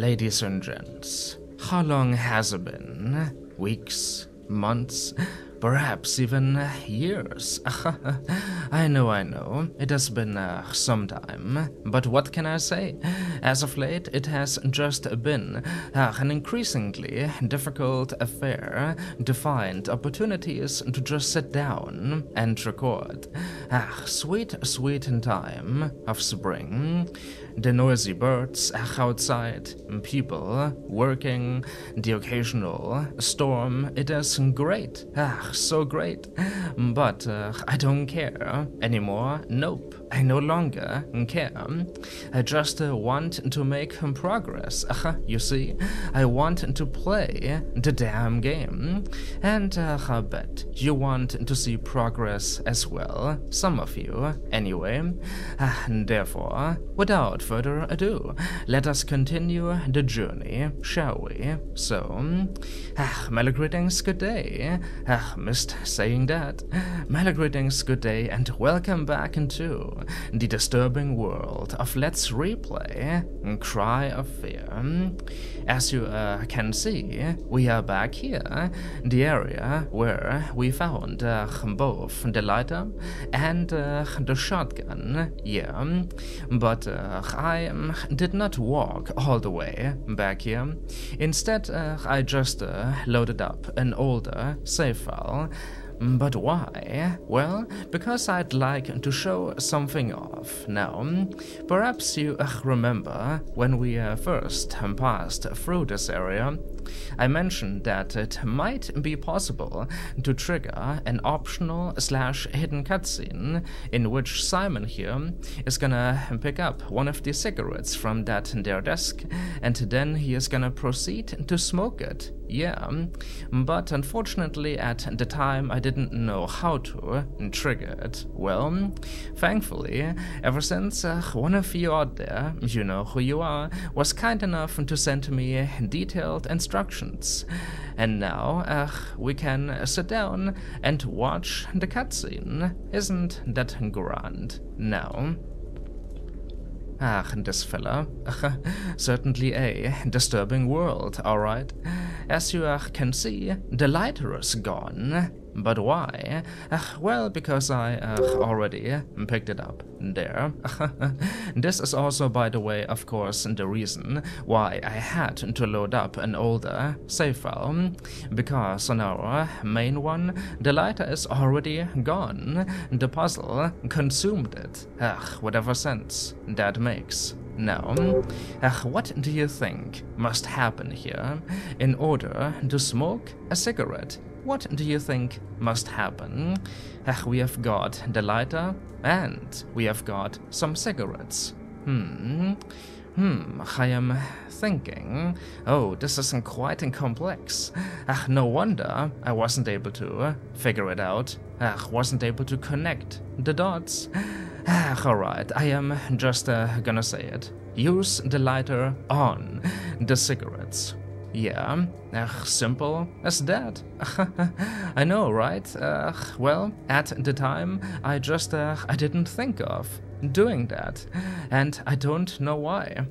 ladies and gents, how long has it been? Weeks? Months? Perhaps even years. I know, I know, it has been uh, some time, but what can I say? As of late, it has just been uh, an increasingly difficult affair to find opportunities to just sit down and record. Ah, sweet, sweet time of spring the noisy birds outside, people working, the occasional storm. It is great, ah, so great. But uh, I don't care anymore. Nope. I no longer care. I just uh, want to make progress. Uh, you see, I want to play the damn game. And uh, I bet you want to see progress as well. Some of you, anyway. Uh, therefore, without further ado, let us continue the journey, shall we? So, uh, Mellow greetings, good day. Uh, missed saying that. Mellow greetings, good day, and welcome back into the disturbing world of Let's Replay Cry of Fear. As you uh, can see, we are back here, the area where we found uh, both the lighter and uh, the shotgun, yeah. But uh, I um, did not walk all the way back here. Instead, uh, I just uh, loaded up an older save file but why? Well, because I'd like to show something off. Now, perhaps you remember when we uh, first passed through this area, I mentioned that it might be possible to trigger an optional slash hidden cutscene in which Simon here is gonna pick up one of the cigarettes from that their desk and then he is gonna proceed to smoke it. Yeah, but unfortunately at the time I didn't know how to trigger it. Well, thankfully, ever since uh, one of you out there, you know who you are, was kind enough to send me detailed instructions. And now, uh, we can sit down and watch the cutscene. Isn't that grand? Now, Ah, this fella. Certainly a disturbing world, alright. As you can see, the lighter is gone. But why? Uh, well, because I uh, already picked it up there. this is also, by the way, of course, the reason why I had to load up an older save file. Because on our main one, the lighter is already gone. The puzzle consumed it. Ugh, whatever sense that makes. Now, uh, what do you think must happen here in order to smoke a cigarette what do you think must happen? Uh, we have got the lighter and we have got some cigarettes. Hmm. Hmm, I am thinking. Oh, this isn't quite in complex. Ah, no wonder I wasn't able to figure it out. Ah, wasn't able to connect the dots. Ah, alright, I am just uh, gonna say it. Use the lighter on the cigarettes. Yeah, ugh, simple as that. I know, right? Well, at the time, I just uh, I didn't think of doing that, and I don't know why.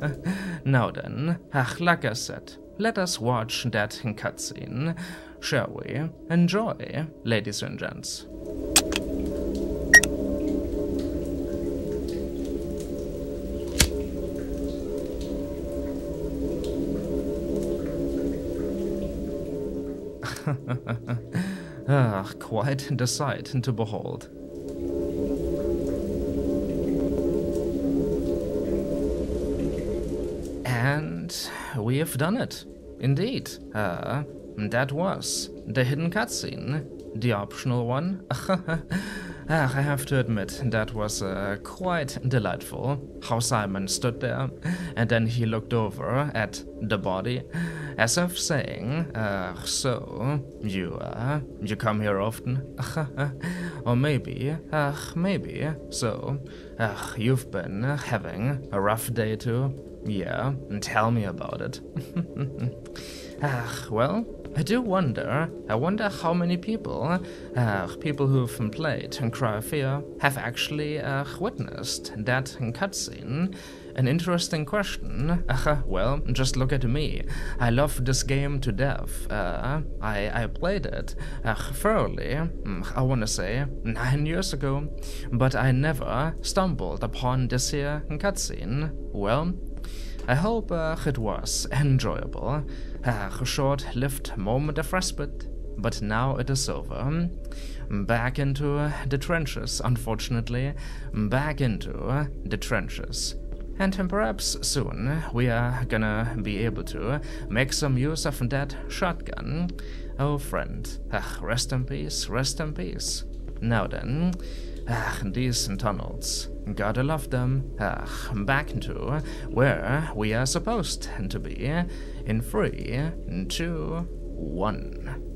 now then, like I said, let us watch that cutscene, shall we? Enjoy, ladies and gents. ah, quite the sight to behold. And we have done it. Indeed. Uh, that was the hidden cutscene. The optional one. Ah, I have to admit, that was uh, quite delightful. How Simon stood there, and then he looked over at the body, as if saying, uh, So, you, uh, you come here often? or maybe, uh, maybe, so, uh, you've been having a rough day too? Yeah, tell me about it. Ah, well, I do wonder, I wonder how many people, uh, people who've played Cry of Fear, have actually uh, witnessed that cutscene an interesting question. Uh, well, just look at me. I love this game to death. Uh, I, I played it uh, thoroughly, mm, I wanna say, nine years ago, but I never stumbled upon this here cutscene. Well, I hope uh, it was enjoyable. A short-lived moment of respite, but now it is over. Back into the trenches, unfortunately. Back into the trenches. And perhaps soon we are gonna be able to make some use of that shotgun. Oh, friend, ach, rest in peace, rest in peace. Now then, ach, these tunnels, gotta love them. Ach, back into where we are supposed to be in three, two, one.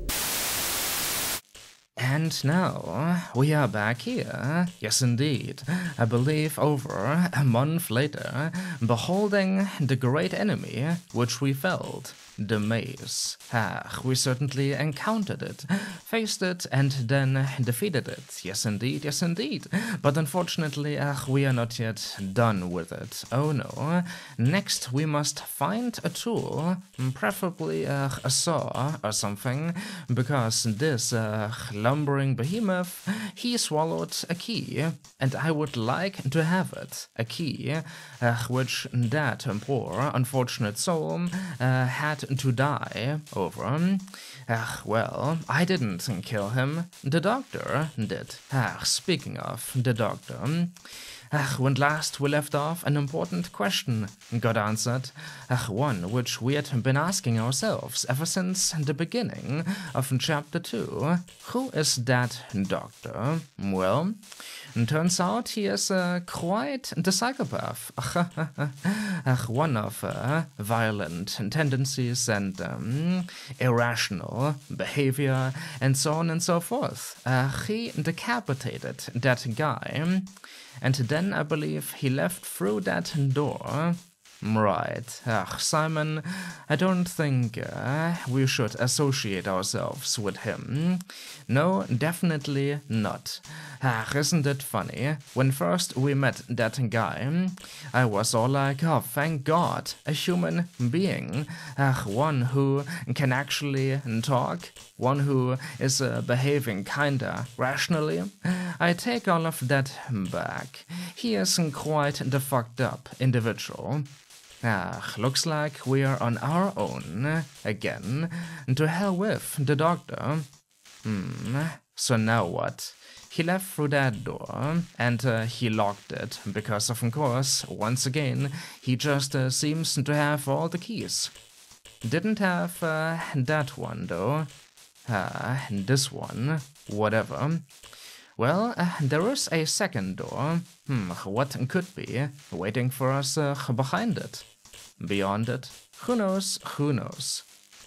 And now we are back here. Yes, indeed. I believe over a month later, beholding the great enemy which we felt the maze. Ah, we certainly encountered it, faced it, and then defeated it. Yes, indeed, yes, indeed. But unfortunately, ah, we are not yet done with it. Oh no. Next, we must find a tool, preferably uh, a saw or something, because this uh, lumbering behemoth, he swallowed a key, and I would like to have it. A key, uh, which that poor, unfortunate soul uh, had to die over. Ah, well, I didn't kill him. The doctor did. Ah, speaking of the doctor. Ah, when last we left off, an important question got answered. Ah, one which we had been asking ourselves ever since the beginning of chapter 2. Who is that doctor? Well, turns out he is uh, quite the psychopath. one of uh, violent tendencies and um, irrational behavior and so on and so forth. Uh, he decapitated that guy and then I believe he left through that door. Right. Ugh, Simon, I don't think uh, we should associate ourselves with him. No, definitely not. Ah, isn't it funny? When first we met that guy, I was all like, oh, thank God, a human being. Ah, one who can actually talk, one who is uh, behaving kinda rationally. I take all of that back. He is quite the fucked up individual. Ah, looks like we are on our own again. To hell with the doctor. Hmm, so now what? He left through that door, and uh, he locked it, because of course, once again, he just uh, seems to have all the keys. Didn't have uh, that one, though. This one, whatever. Well, uh, there is a second door. Hmm, what could be waiting for us uh, behind it? Beyond it? Who knows, who knows?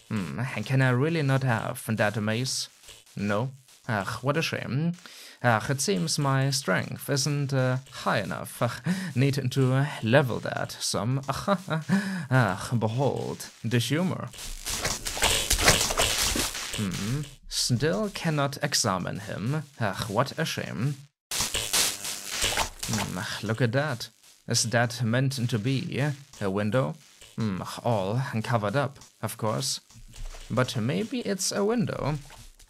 Hmm, can I really not have that mace? No. Ach, what a shame. Ach, it seems my strength isn't uh, high enough. Ach, need to level that some. Ach, ach, behold, the humor. Hmm, still cannot examine him. Ach, what a shame. Hmm, look at that. Is that meant to be a window? Hmm, all covered up, of course. But maybe it's a window.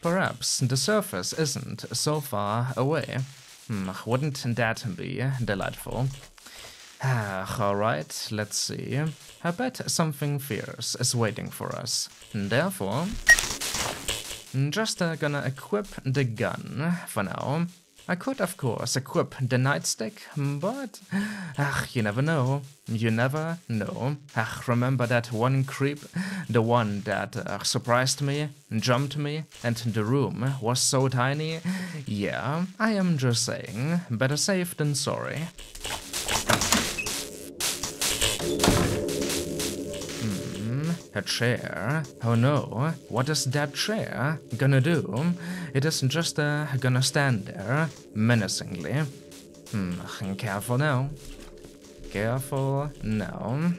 Perhaps the surface isn't so far away. Hmm, wouldn't that be delightful? Ah, alright, let's see. I bet something fierce is waiting for us. Therefore, just uh, gonna equip the gun for now. I could, of course, equip the nightstick, but ach, you never know. You never know. Ach, remember that one creep? The one that uh, surprised me, jumped me, and the room was so tiny? Yeah, I am just saying. Better safe than sorry. A chair? Oh no, what is that chair gonna do? It isn't just uh, gonna stand there, menacingly. Hmm, careful now. Careful now.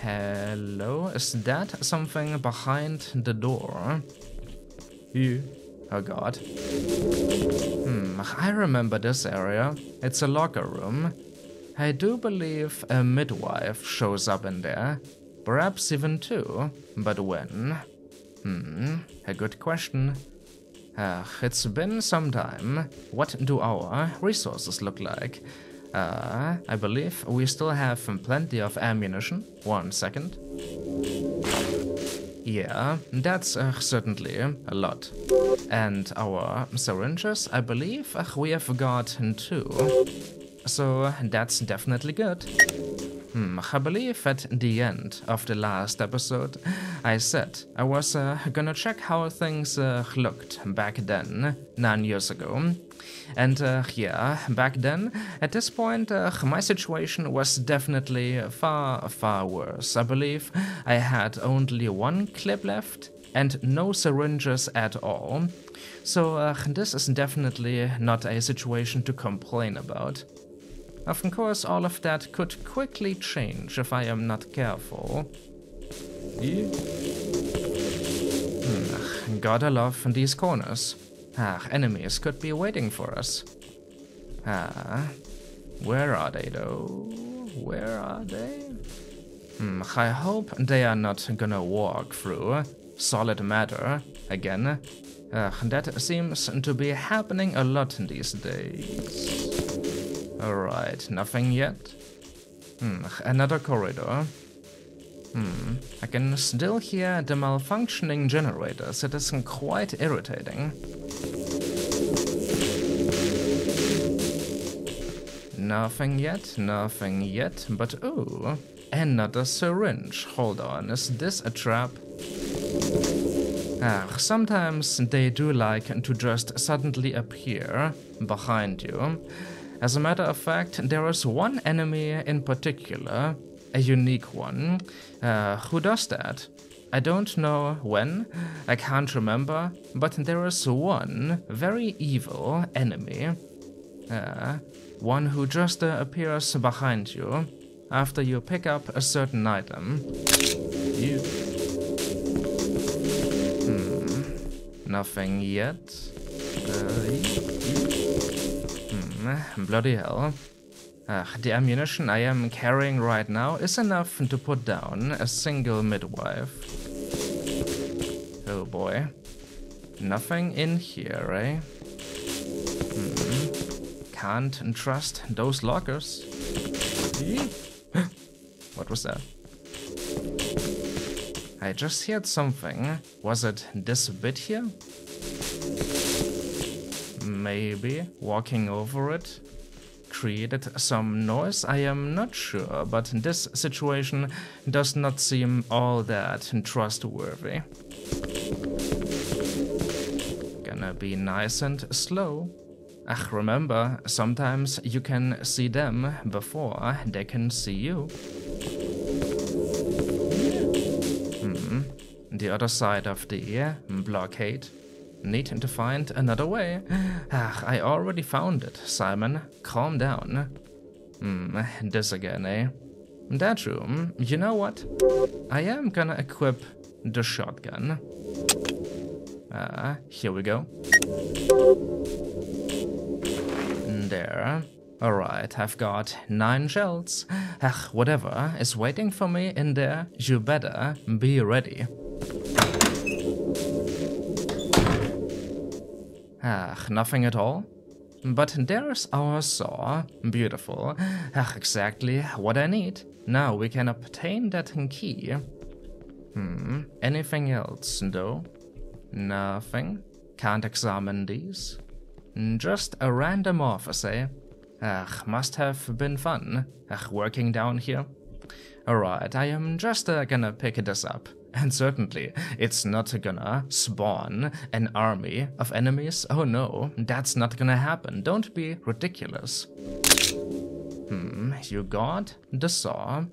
Hello, is that something behind the door? You. Oh god. Hmm, I remember this area. It's a locker room. I do believe a midwife shows up in there. Perhaps even two. But when? Hmm, a good question. Uh, it's been some time. What do our resources look like? Uh, I believe we still have plenty of ammunition. One second. Yeah, that's uh, certainly a lot. And our syringes, I believe we have gotten two. So that's definitely good. Hmm, I believe at the end of the last episode, I said I was uh, gonna check how things uh, looked back then, nine years ago. And uh, yeah, back then, at this point, uh, my situation was definitely far, far worse. I believe I had only one clip left and no syringes at all. So uh, this is definitely not a situation to complain about. Of course, all of that could quickly change if I am not careful. Hmm, gotta love these corners. Ah, enemies could be waiting for us. Ah, where are they though? Where are they? Hmm, I hope they are not gonna walk through solid matter again. Uh, that seems to be happening a lot these days. Alright, nothing yet. Hmm, another corridor. Hmm, I can still hear the malfunctioning generators. It is quite irritating. Nothing yet, nothing yet, but oh, another syringe. Hold on, is this a trap? Ah, sometimes they do like to just suddenly appear behind you. As a matter of fact, there is one enemy in particular, a unique one, uh, who does that. I don't know when, I can't remember, but there is one very evil enemy. Uh, one who just uh, appears behind you after you pick up a certain item. You. Hmm. Nothing yet. Bloody hell. The ammunition I am carrying right now is enough to put down a single midwife. Oh boy. Nothing in here, eh? Hmm. Can't trust those lockers. what was that? I just heard something. Was it this bit here? Maybe walking over it created some noise, I am not sure, but this situation does not seem all that trustworthy. Gonna be nice and slow. Ach, remember, sometimes you can see them before they can see you. Hmm, the other side of the blockade. Need to find another way. Ah, I already found it, Simon. Calm down. Hmm, this again, eh? That room, you know what? I am gonna equip the shotgun. Ah, uh, here we go. There. Alright, I've got nine shells. Whatever is waiting for me in there, you better be ready. Ah, nothing at all? But there's our saw. Beautiful. Ah, exactly what I need. Now we can obtain that key. Hmm, anything else, though? Nothing. Can't examine these. Just a random office, eh? Ah, must have been fun. Ah, working down here. Alright, I am just uh, gonna pick this up. And certainly, it's not gonna spawn an army of enemies. Oh no, that's not gonna happen. Don't be ridiculous. Hmm, you got the saw.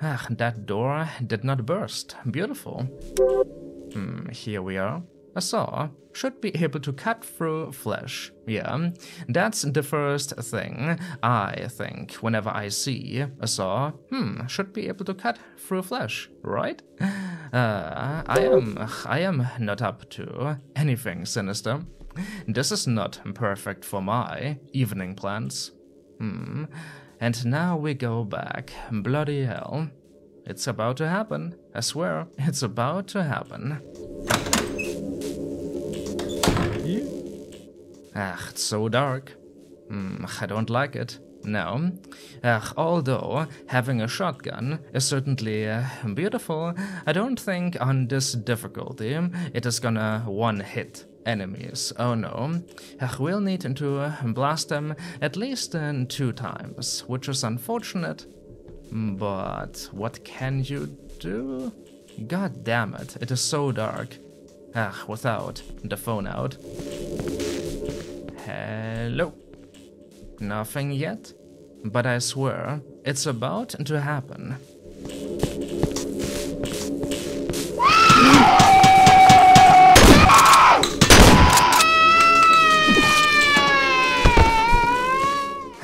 Ah, that door did not burst. Beautiful. Hmm, here we are. A saw should be able to cut through flesh. Yeah, that's the first thing I think whenever I see a saw. Hmm, should be able to cut through flesh, right? Uh, I am, I am not up to anything sinister. This is not perfect for my evening plans. Hmm, And now we go back. Bloody hell. It's about to happen. I swear, it's about to happen. Ah, it's so dark. Mm, I don't like it. No. Uh, although having a shotgun is certainly uh, beautiful, I don't think on this difficulty it is gonna one hit enemies. Oh no. Uh, we'll need to blast them at least uh, two times, which is unfortunate. But what can you do? God damn it, it is so dark. Ah, without the phone out. Hello. Nothing yet? But I swear, it's about to happen.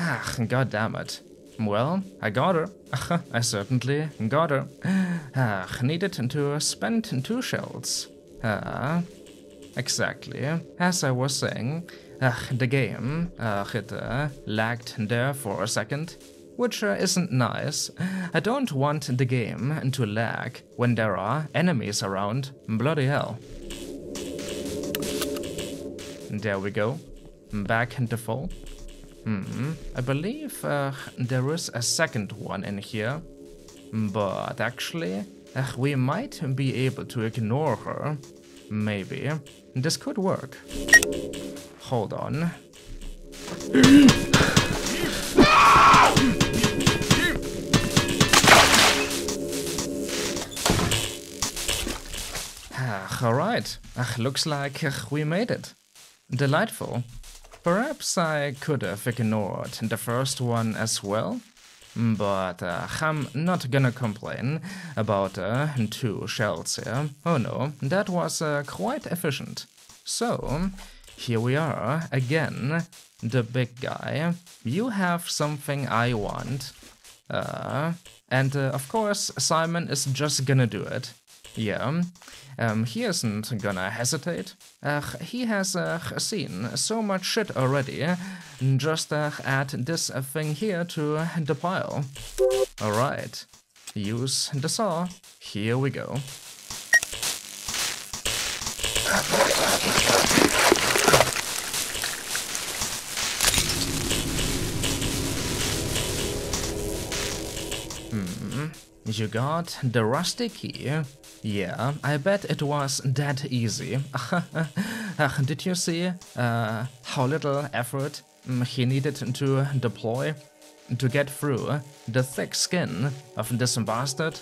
Ah, God damn it. Well, I got her. I certainly got her. Ah, needed to spend two shells. Ah, exactly. As I was saying, the game, it uh, lagged there for a second, which uh, isn't nice. I don't want the game to lag when there are enemies around. Bloody hell. There we go. Back into full. Hmm, I believe uh, there is a second one in here. But actually, uh, we might be able to ignore her. Maybe. This could work. Hold on. Ah, Alright, looks like we made it. Delightful. Perhaps I could have ignored the first one as well, but uh, I'm not gonna complain about uh, two shells here. Oh no, that was uh, quite efficient. So, here we are, again, the big guy. You have something I want. Uh, and uh, of course, Simon is just gonna do it. Yeah, um, he isn't gonna hesitate. Uh, he has uh, seen so much shit already. Just uh, add this thing here to the pile. Alright, use the saw. Here we go. Hmm. You got the rusty key. Yeah, I bet it was that easy. Did you see uh, how little effort mm, he needed to deploy to get through the thick skin of this bastard?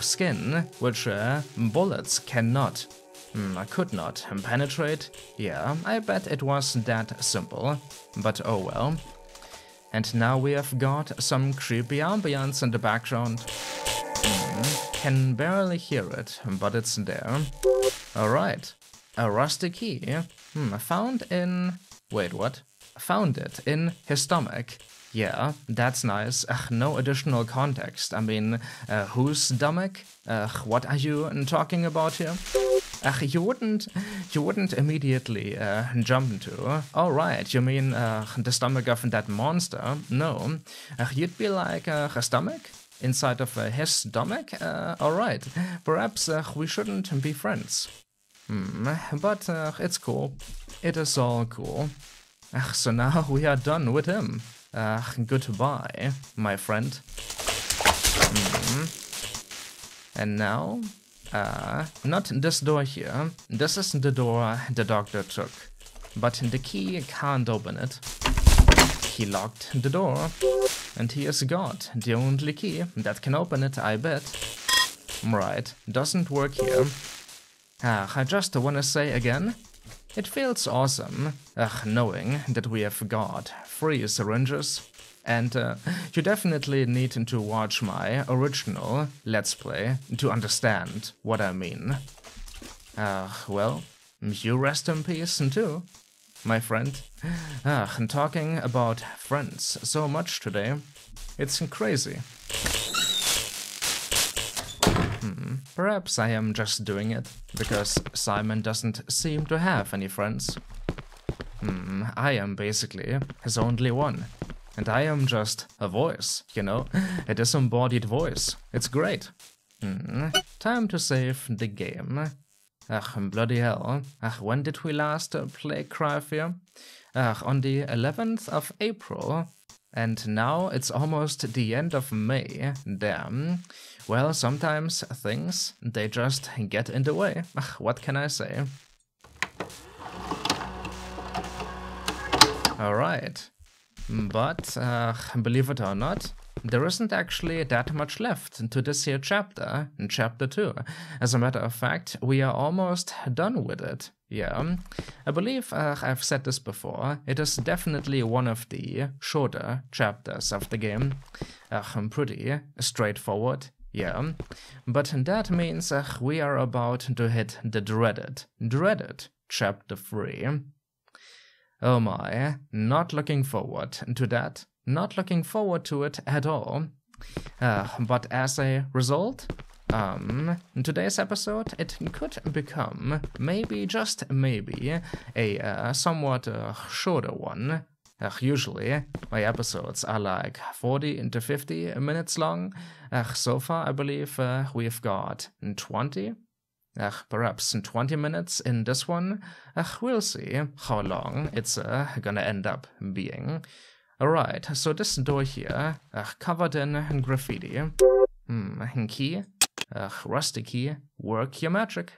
skin which uh, bullets cannot, mm, could not penetrate. Yeah, I bet it was that simple. But oh well. And now we have got some creepy ambience in the background. Mm, can barely hear it, but it's there. Alright, a rusty key. Hmm, found in... wait, what? Found it in his stomach. Yeah, that's nice. Ugh, no additional context. I mean, uh, whose stomach? Uh, what are you talking about here? Ach, you wouldn't, you wouldn't immediately uh, jump into. All right, you mean uh, the stomach of that monster? No, uh, you'd be like uh, a stomach inside of uh, his stomach. Uh, all right, perhaps we shouldn't be friends. Hmm, but it's cool. It is all cool. so now we are done with him. goodbye, my friend. Hmm. And now uh, not this door here. This is the door the doctor took. But the key can't open it. He locked the door. And he has got the only key that can open it, I bet. Right, doesn't work here. Ah, I just wanna say again, it feels awesome, uh, knowing that we have got three syringes and uh, you definitely need to watch my original Let's Play to understand what I mean. Uh, well, you rest in peace too, my friend. Uh, I'm talking about friends so much today. It's crazy. Hmm, perhaps I am just doing it because Simon doesn't seem to have any friends. Hmm, I am basically his only one. and I am just a voice, you know? A disembodied voice. It's great. Hmm. Time to save the game. Ach, bloody hell. Ach, when did we last uh, play Cryfear? Ach, on the 11th of April. And now it's almost the end of May. Damn. Well, sometimes things, they just get in the way. Ach, what can I say? Alright. But, uh, believe it or not, there isn't actually that much left to this here chapter, in chapter 2. As a matter of fact, we are almost done with it. Yeah, I believe uh, I've said this before, it is definitely one of the shorter chapters of the game. Uh, pretty straightforward, yeah. But that means uh, we are about to hit the dreaded, dreaded chapter 3. Oh my, not looking forward to that. Not looking forward to it at all. Uh, but as a result, um, in today's episode, it could become, maybe, just maybe, a uh, somewhat uh, shorter one. Uh, usually, my episodes are like 40 into 50 minutes long. Uh, so far, I believe uh, we've got 20 uh, perhaps 20 minutes in this one. We'll see how long it's gonna end up being. Alright, so this door here, uh, covered in graffiti. Hmm, key, uh, rusty key, work your magic.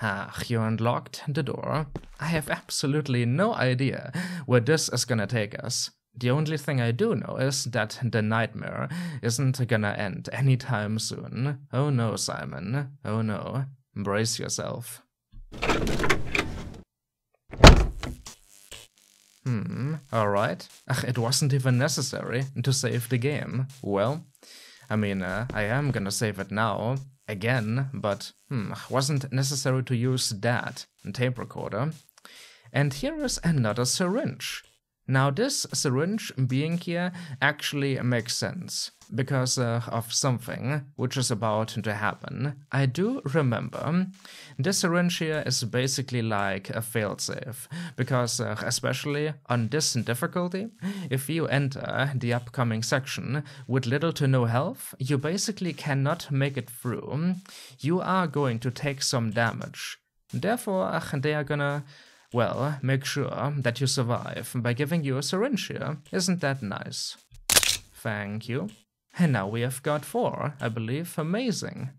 Ah, you unlocked the door. I have absolutely no idea where this is gonna take us. The only thing I do know is that the nightmare isn't gonna end anytime soon. Oh no, Simon. Oh no. Brace yourself. Hmm, alright. It wasn't even necessary to save the game. Well, I mean, uh, I am gonna save it now, again, but hmm, wasn't necessary to use that tape recorder. And here is another syringe. Now, this syringe being here actually makes sense because uh, of something which is about to happen. I do remember this syringe here is basically like a failsafe because, uh, especially on this difficulty, if you enter the upcoming section with little to no health, you basically cannot make it through. You are going to take some damage. Therefore, they are gonna well, make sure that you survive by giving you a syringe here. Isn't that nice? Thank you. And now we have got four, I believe. Amazing.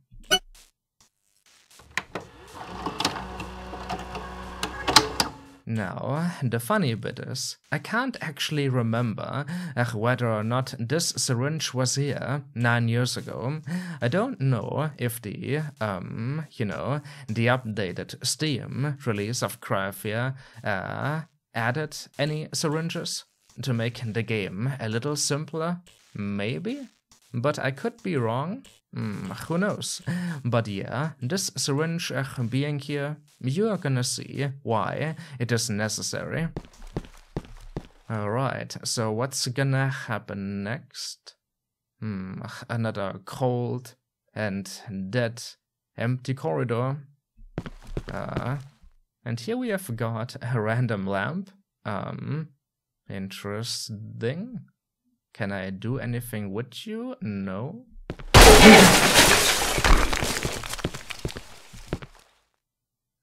Now, the funny bit is, I can't actually remember uh, whether or not this syringe was here nine years ago. I don't know if the, um, you know, the updated Steam release of Cryfear uh, added any syringes to make the game a little simpler. Maybe? But I could be wrong. Mm, who knows? But yeah, this syringe being here, you are gonna see why it is necessary. Alright, so what's gonna happen next? Hmm, another cold and dead empty corridor. Uh, and here we have got a random lamp. Um, interesting. Can I do anything with you? No.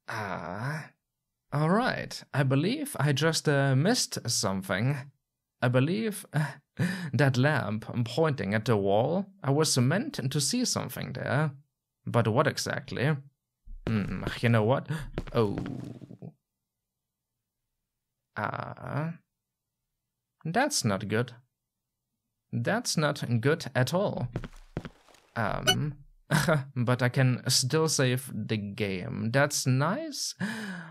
Ah. Alright, I believe I just uh, missed something. I believe uh, that lamp pointing at the wall, I was meant to see something there. But what exactly? Hmm, you know what? Oh. Ah. That's not good. That's not good at all. Um, but I can still save the game. That's nice.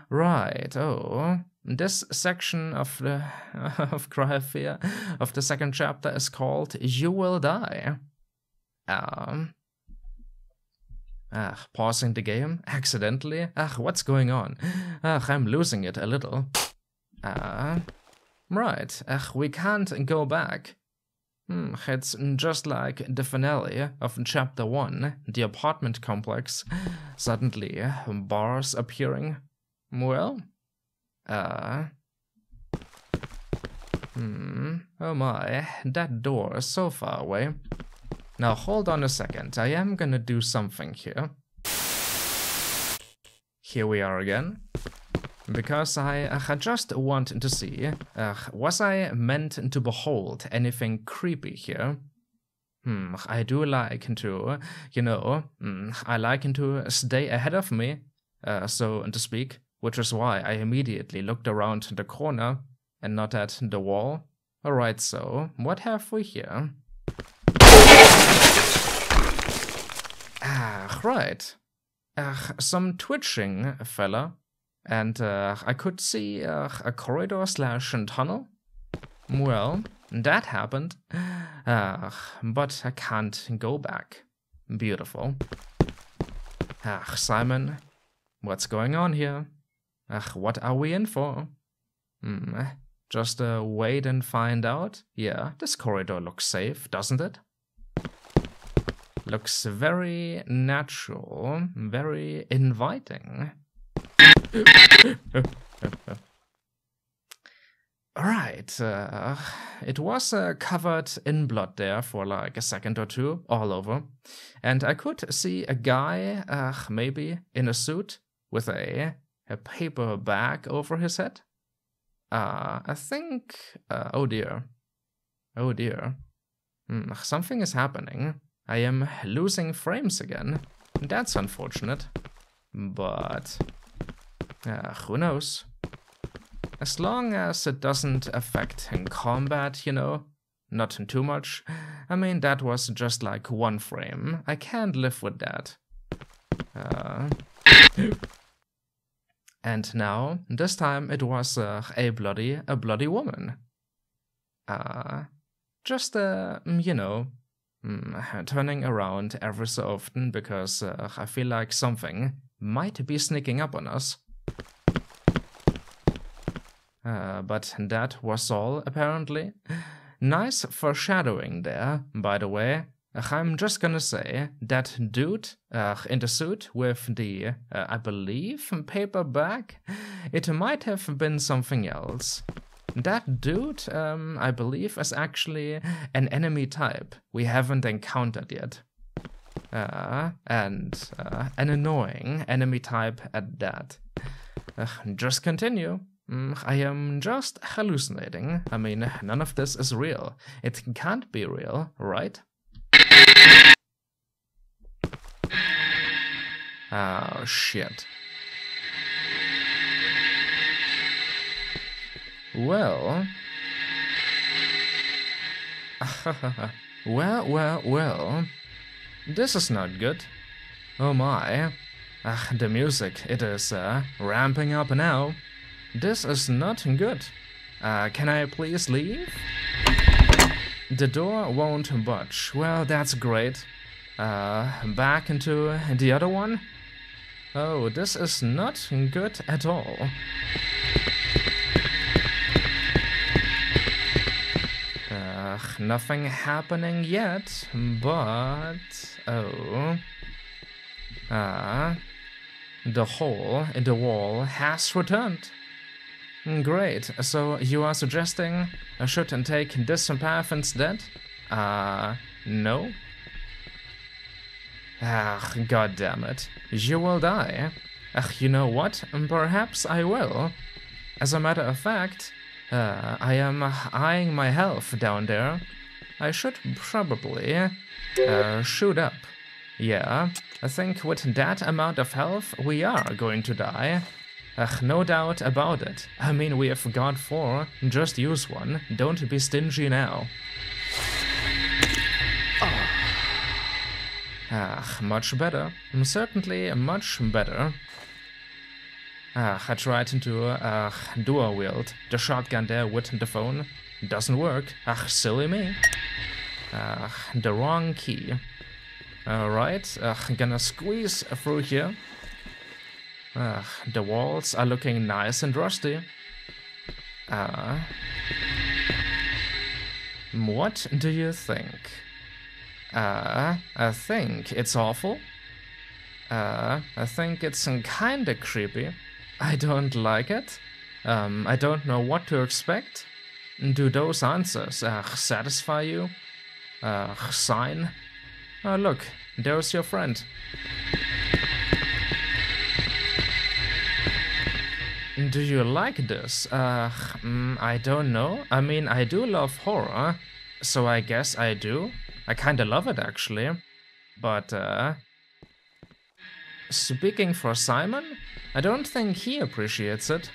Right. Oh, this section of the of Cryfear of the second chapter is called "You Will Die." Um. Ah, pausing the game accidentally. Ah, what's going on? Ah, I'm losing it a little. Ah, right. Ah, we can't go back. Hmm, it's just like the finale of chapter 1, the apartment complex. Suddenly, bars appearing. Well, uh. Hmm, oh my, that door is so far away. Now hold on a second, I am gonna do something here. Here we are again. Because I uh, just want to see, uh, was I meant to behold anything creepy here? Hmm, I do like to, you know, mm, I like to stay ahead of me, uh, so to speak, which is why I immediately looked around the corner and not at the wall. Alright, so, what have we here? Ah, right. Uh, some twitching, fella. And uh, I could see uh, a corridor slash and tunnel. Well, that happened. Uh, but I can't go back. Beautiful. Ah, Simon, what's going on here? Ach, what are we in for? Hmm, just uh, wait and find out? Yeah, this corridor looks safe, doesn't it? Looks very natural, very inviting. Alright, uh, it was uh, covered in blood there for like a second or two, all over. And I could see a guy, uh, maybe in a suit, with a, a paper bag over his head. Uh, I think, uh, oh dear. Oh dear. Mm, something is happening. I am losing frames again. That's unfortunate. But uh, who knows? As long as it doesn't affect in combat, you know, not too much. I mean, that was just like one frame. I can't live with that. Uh, and now, this time it was uh, a bloody, a bloody woman. Uh, just, uh, you know, mm, turning around every so often because uh, I feel like something might be sneaking up on us. Uh, but that was all, apparently. Nice foreshadowing there, by the way. I'm just gonna say that dude uh, in the suit with the, uh, I believe, paper bag, it might have been something else. That dude, um, I believe, is actually an enemy type we haven't encountered yet. Uh, and uh, an annoying enemy type at that. just continue. Mm, I am just hallucinating. I mean, none of this is real. It can't be real, right? Oh, shit. Well... well, well, well... This is not good. Oh my. Ah, the music, it is uh, ramping up now. This is not good. Uh, can I please leave? The door won't budge. Well, that's great. Uh, back into the other one? Oh, this is not good at all. Uh, nothing happening yet, but... Oh... Ah... Uh, the hole in the wall has returned. Great, so you are suggesting I shouldn't take this path instead? Uh, no? Ah, god damn it. You will die. Ach, you know what? Perhaps I will. As a matter of fact, uh, I am eyeing my health down there. I should probably uh, shoot up. Yeah, I think with that amount of health, we are going to die. Ugh, no doubt about it. I mean, we have got four. Just use one. Don't be stingy now. Ah, much better. Certainly much better. Ah, I tried to uh, dual wield the shotgun there with the phone. Doesn't work. Ah, silly me. Ah, the wrong key. Alright, uh, gonna squeeze through here. Uh, the walls are looking nice and rusty. Uh, what do you think? Uh, I think it's awful. Uh, I think it's kinda creepy. I don't like it. Um, I don't know what to expect. Do those answers uh, satisfy you? Uh, sign? Oh, look, there's your friend. Do you like this? Uh, mm, I don't know. I mean, I do love horror, so I guess I do. I kinda love it actually. But, uh. Speaking for Simon, I don't think he appreciates it.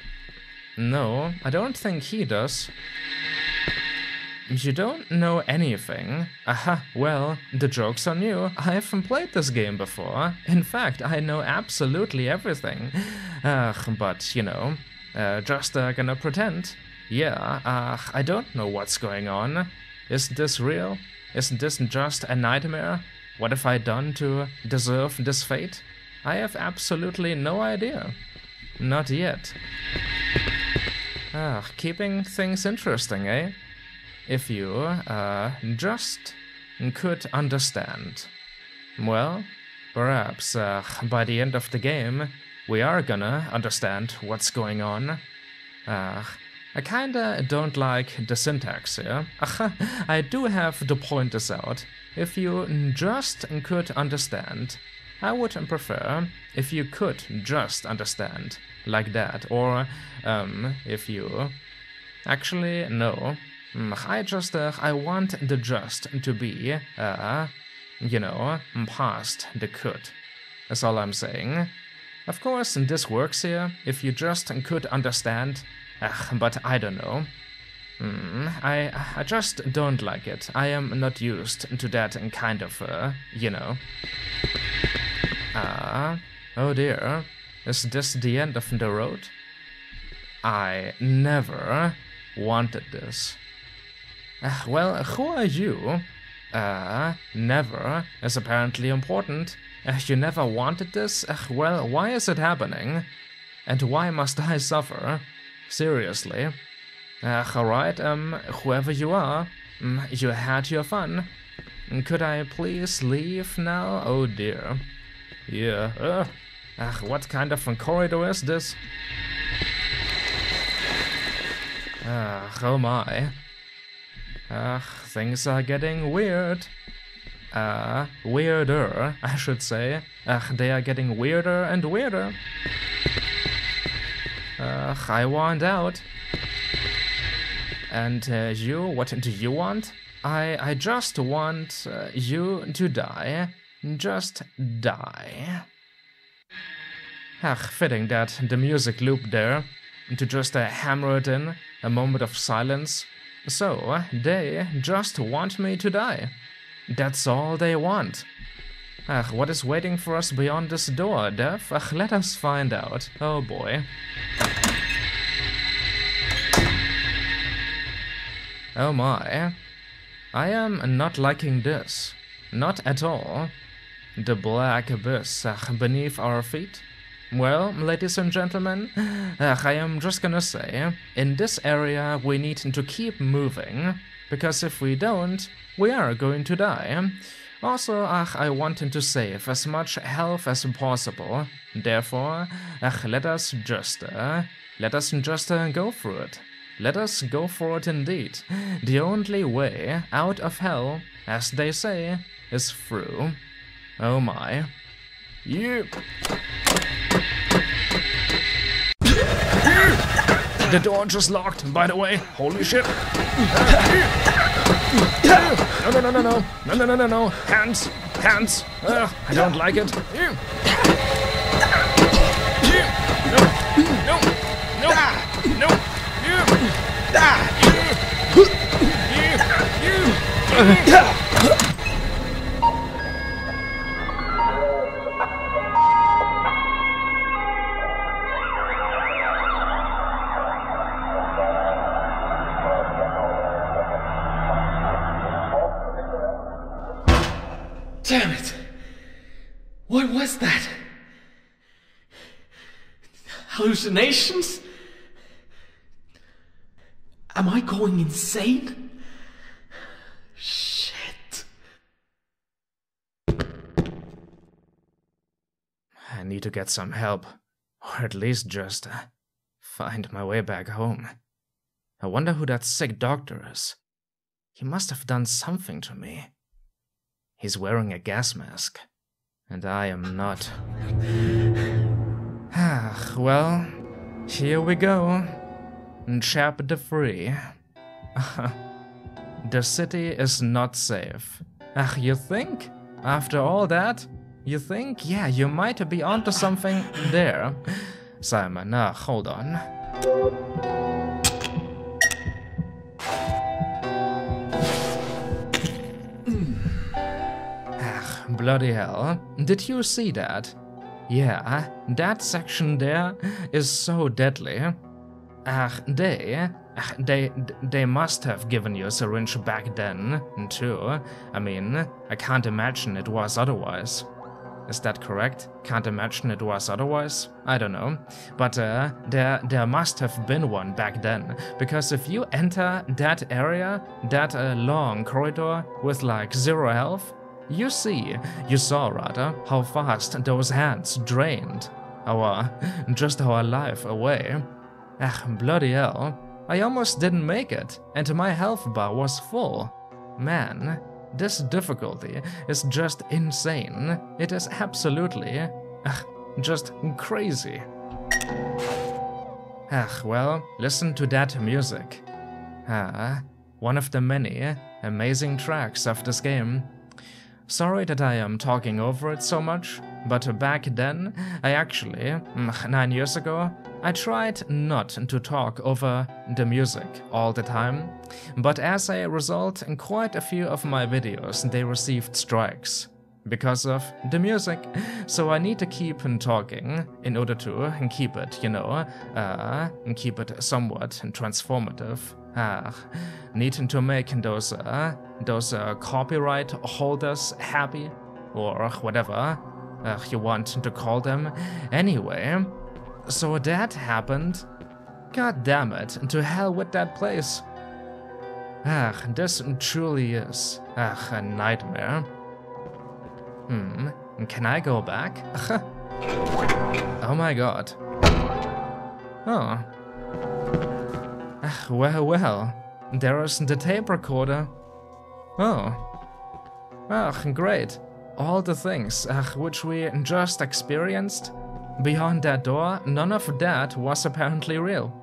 No, I don't think he does. You don't know anything? Aha, well, the joke's on you. I haven't played this game before. In fact, I know absolutely everything. Ugh, but, you know, uh, just uh, gonna pretend. Yeah, uh, I don't know what's going on. Isn't this real? Isn't this just a nightmare? What have I done to deserve this fate? I have absolutely no idea. Not yet. Ah, keeping things interesting, eh? If you uh, just could understand. Well, perhaps uh, by the end of the game, we are gonna understand what's going on. Uh, I kinda don't like the syntax here. I do have to point this out. If you just could understand, I would prefer if you could just understand, like that, or um, if you. Actually, no. Mm, I just, uh, I want the just to be, uh, you know, past the could. That's all I'm saying. Of course, this works here, if you just could understand, uh, but I don't know. Mm, I, I just don't like it. I am not used to that kind of, uh, you know. Ah, oh dear. Is this the end of the road? I never wanted this. Uh, well, who are you? Uh, never is apparently important. Uh, you never wanted this? Uh, well, why is it happening? And why must I suffer? Seriously. Uh, alright, um, whoever you are, um, you had your fun. Could I please leave now? Oh dear. Yeah, uh, what kind of a corridor is this? Ah, oh my. Ugh, things are getting weird. Uh, weirder, I should say. Ugh, they are getting weirder and weirder. Ugh, I want out. And uh, you, what do you want? I, I just want uh, you to die. Just die. Ach, fitting that the music loop there, to just uh, hammer it in, a moment of silence, so, they just want me to die. That's all they want. Ugh, what is waiting for us beyond this door, Dev? Ugh, let us find out. Oh boy. Oh my. I am not liking this. Not at all. The black abyss beneath our feet well, ladies and gentlemen, uh, I am just gonna say, in this area we need to keep moving, because if we don't, we are going to die. Also, uh, I wanted to save as much health as possible, therefore, uh, let us just, let us just go through it. Let us go for it indeed. The only way out of hell, as they say, is through. Oh my. Yep. The door just locked, by the way. Holy shit. No, no, no, no, no. No, no, no, no, no. Hands. Hands. Uh, I don't like it. No. No. No. No. No. Hallucinations? Am I going insane? Shit. I need to get some help, or at least just uh, find my way back home. I wonder who that sick doctor is. He must have done something to me. He's wearing a gas mask, and I am not. Ah, well, here we go. Chapter 3. the city is not safe. Ah, you think? After all that? You think? Yeah, you might be onto something there. Simon, uh, hold on. Ah, bloody hell. Did you see that? Yeah, that section there is so deadly. Ah, they, they, they must have given you a syringe back then, too. I mean, I can't imagine it was otherwise. Is that correct? Can't imagine it was otherwise? I don't know. But uh, there, there must have been one back then, because if you enter that area, that uh, long corridor with like zero health, you see, you saw rather, how fast those hands drained our, just our life away. Ah, bloody hell. I almost didn't make it, and my health bar was full. Man, this difficulty is just insane. It is absolutely, ugh, just crazy. Ah, well, listen to that music. Ah, one of the many amazing tracks of this game. Sorry that I am talking over it so much, but back then, I actually, mm, nine years ago, I tried not to talk over the music all the time, but as a result, in quite a few of my videos they received strikes because of the music. So I need to keep talking in order to keep it, you know, uh, keep it somewhat transformative. Uh, needing to make those uh, those uh, copyright holders happy, or whatever uh, you want to call them. Anyway, so that happened. God damn it, to hell with that place. Ah, this truly is ah, a nightmare. Hmm, can I go back? oh my god. Oh. Well, well, there is the tape recorder. Oh. Ah, great. All the things ah, which we just experienced Beyond that door, none of that was apparently real.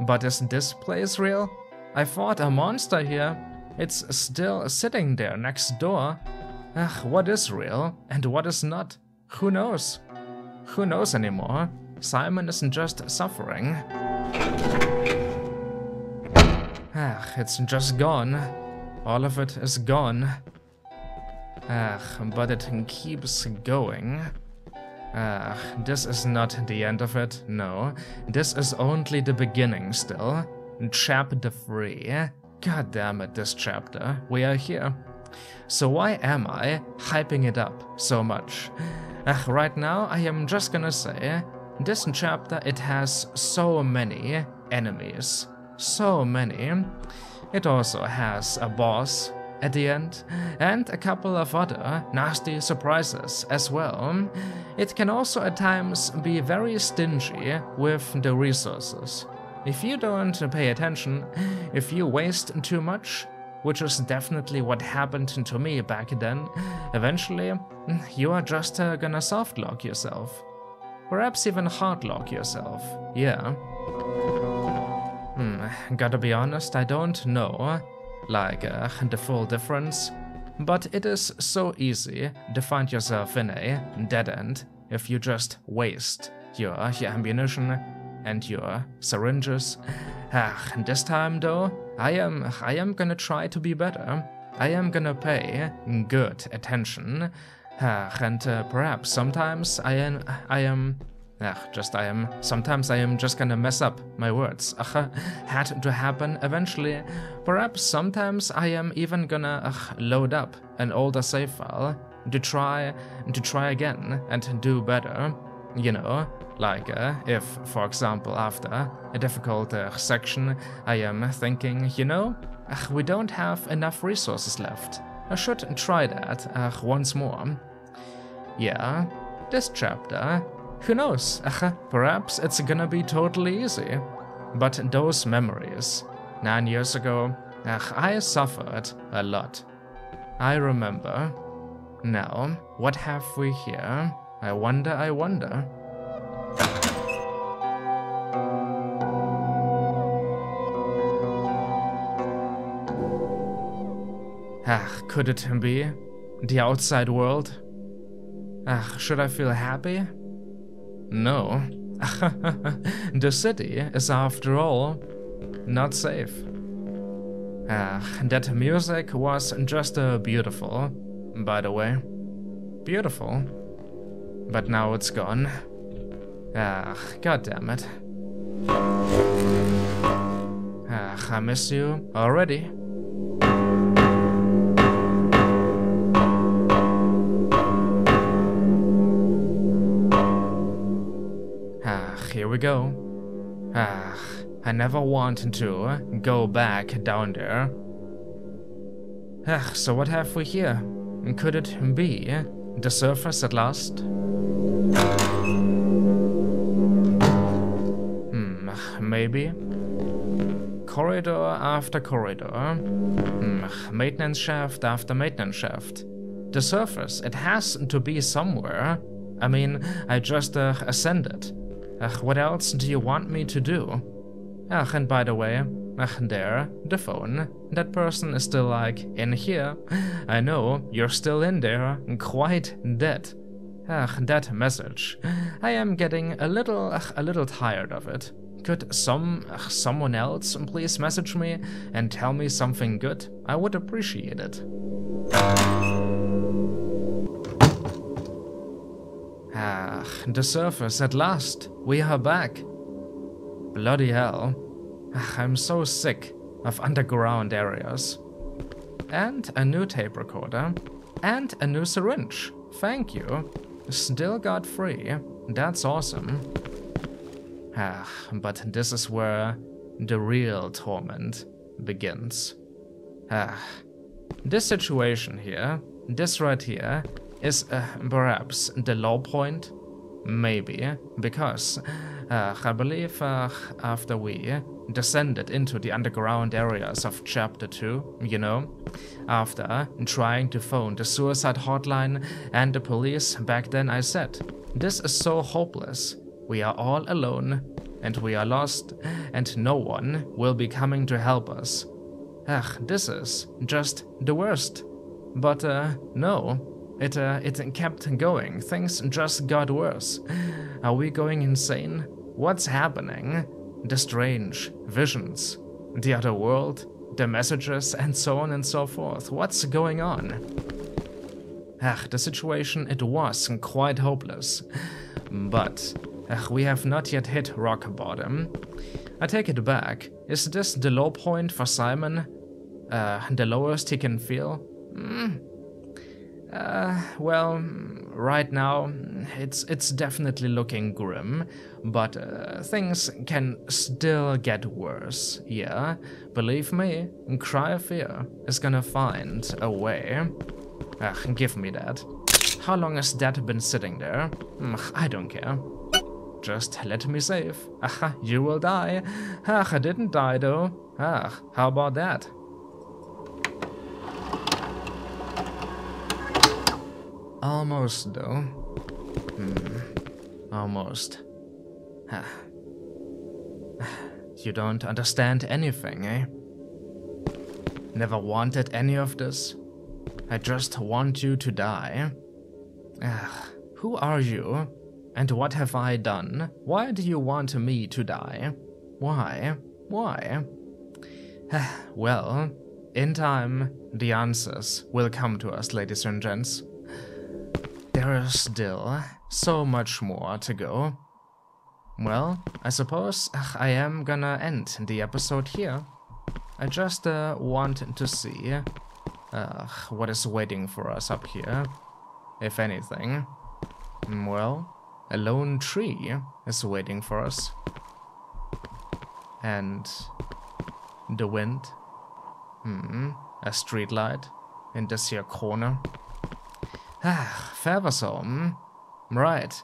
But is this place real? I fought a monster here. It's still sitting there next door. Ugh, what is real and what is not? Who knows? Who knows anymore? Simon isn't just suffering. Ugh, it's just gone. All of it is gone. Ugh, but it keeps going. Ah, this is not the end of it, no. This is only the beginning still. Chapter 3. God damn it, this chapter. We are here. So why am I hyping it up so much? Uh, right now, I am just gonna say, this chapter, it has so many enemies. So many. It also has a boss, at the end, and a couple of other nasty surprises as well. It can also at times be very stingy with the resources. If you don't pay attention, if you waste too much, which is definitely what happened to me back then, eventually you are just uh, gonna soft lock yourself. Perhaps even hard lock yourself, yeah. Hmm, gotta be honest, I don't know like uh, the full difference. But it is so easy to find yourself in a dead end if you just waste your, your ammunition and your syringes. Ah, this time though, I am I am gonna try to be better. I am gonna pay good attention. Ah, and uh, perhaps sometimes I am I am Just I am. Sometimes I am just gonna mess up my words. Ugh, had to happen eventually. Perhaps sometimes I am even gonna load up an older save file to try to try again and do better. You know, like uh, if, for example, after a difficult uh, section, I am thinking, you know, we don't have enough resources left. I should try that once more. Yeah, this chapter who knows? Perhaps it's gonna be totally easy. but those memories, nine years ago, I suffered a lot. I remember. Now, what have we here? I wonder, I wonder. Ah, could it be? The outside world? Ah, should I feel happy? No. the city is, after all, not safe. Ah, that music was just uh, beautiful, by the way. Beautiful. But now it's gone. Ah, god damn it. Ah, I miss you already. Go. Ah, I never wanted to go back down there. Ah, so what have we here? Could it be the surface at last? Hmm, maybe. Corridor after corridor. Hmm, maintenance shaft after maintenance shaft. The surface, it has to be somewhere. I mean, I just uh, ascended. Ugh, what else do you want me to do? Ugh, and by the way, ugh, there, the phone. That person is still like, in here. I know, you're still in there, quite dead. Ugh, that message. I am getting a little, ugh, a little tired of it. Could some, ugh, someone else please message me and tell me something good? I would appreciate it. Ah, the surface at last. We are back. Bloody hell. Ah, I'm so sick of underground areas. And a new tape recorder. And a new syringe. Thank you. Still got free. That's awesome. Ah, but this is where the real torment begins. Ah, this situation here, this right here, is uh, perhaps the low point? Maybe, because uh, I believe uh, after we descended into the underground areas of Chapter 2, you know, after trying to phone the suicide hotline and the police, back then I said, This is so hopeless. We are all alone, and we are lost, and no one will be coming to help us. Ugh, this is just the worst. But, uh, no, it, uh, it kept going. Things just got worse. Are we going insane? What's happening? The strange visions, the other world, the messages, and so on and so forth. What's going on? Ach, the situation, it was quite hopeless. But ach, we have not yet hit rock bottom. I take it back. Is this the low point for Simon? Uh, the lowest he can feel? Mm, uh, well, right now it's it's definitely looking grim, but uh, things can still get worse. Yeah, believe me, Cry of Fear is gonna find a way. Ugh, give me that. How long has that been sitting there? Ugh, I don't care. Just let me save. Aha, you will die. Ach, I didn't die though. Ah, how about that? Almost, though. Hmm. Almost. you don't understand anything, eh? Never wanted any of this? I just want you to die. Ugh, who are you? And what have I done? Why do you want me to die? Why? Why? well, in time, the answers will come to us, ladies and gents. There is still so much more to go. Well, I suppose I am gonna end the episode here. I just uh, want to see uh, what is waiting for us up here, if anything. Well, a lone tree is waiting for us. And the wind. Hmm, a streetlight in this here corner. Ah. Right.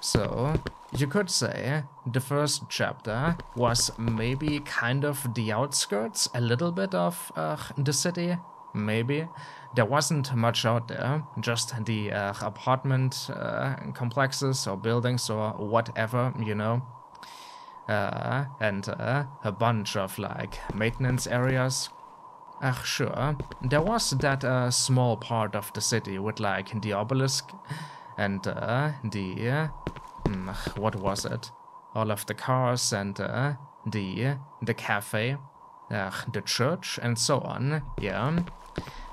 So, you could say the first chapter was maybe kind of the outskirts, a little bit of uh, the city, maybe. There wasn't much out there, just the uh, apartment uh, complexes or buildings or whatever, you know. Uh, and uh, a bunch of like maintenance areas. Ach, sure. There was that uh, small part of the city with like the obelisk and uh, the. Hmm, what was it? All of the cars and uh, the the cafe, the church, and so on. Yeah.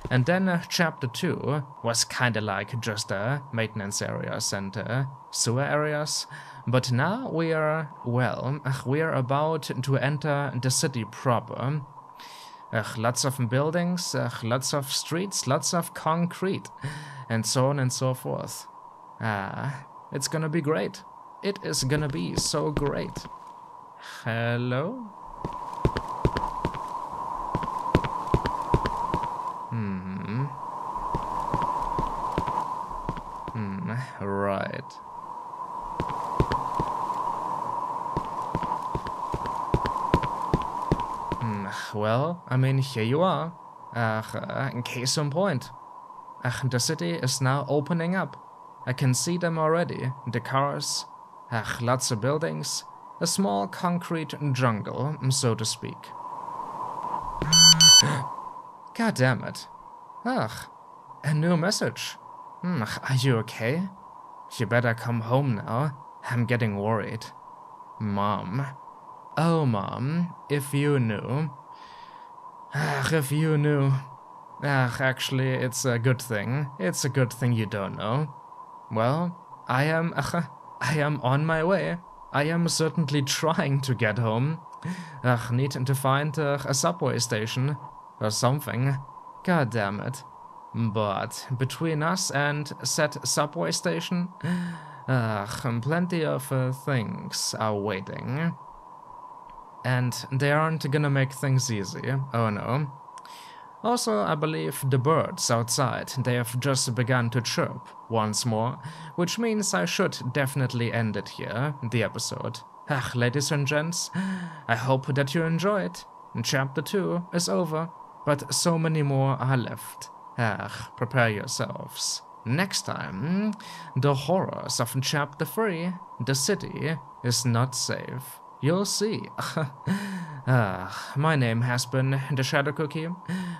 And then uh, chapter 2 was kinda like just uh, maintenance areas and uh, sewer areas. But now we are, well, we are about to enter the city proper. Ugh, lots of buildings, ugh, lots of streets, lots of concrete, and so on and so forth. Ah, it's gonna be great. It is gonna be so great. Hello? Hmm. Hmm, right. Well, I mean, here you are. Uh, case in point. Uh, the city is now opening up. I can see them already. The cars, uh, lots of buildings, a small concrete jungle, so to speak. God damn it. Ugh, a new message. Hmm, are you okay? You better come home now. I'm getting worried. Mom. Oh, Mom, if you knew. Ach, if you knew. Ach, actually, it's a good thing. It's a good thing you don't know. Well, I am. Ach, I am on my way. I am certainly trying to get home. Ach, need to find uh, a subway station or something. God damn it. But between us and said subway station, ugh, plenty of uh, things are waiting. And they aren't gonna make things easy, oh no. Also, I believe the birds outside, they have just begun to chirp once more, which means I should definitely end it here, the episode. Ach, ladies and gents, I hope that you enjoyed. Chapter 2 is over, but so many more are left. Ach, prepare yourselves. Next time, the horrors of Chapter 3, the city is not safe. You'll see. ah, my name has been The Shadow Cookie.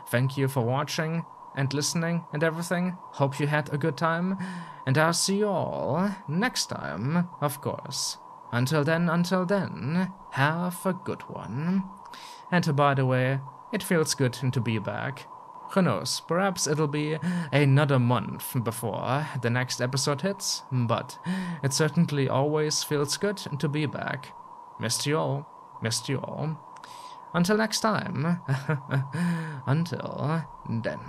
Thank you for watching and listening and everything. Hope you had a good time. And I'll see you all next time, of course. Until then, until then, have a good one. And by the way, it feels good to be back. Who knows, perhaps it'll be another month before the next episode hits, but it certainly always feels good to be back. Missed you all. Missed you all. Until next time. Until then.